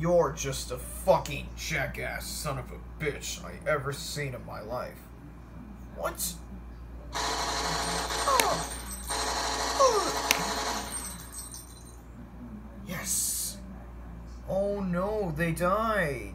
You're just a fucking jackass son of a bitch I ever seen in my life. What? Oh. Yes. Oh no, they died.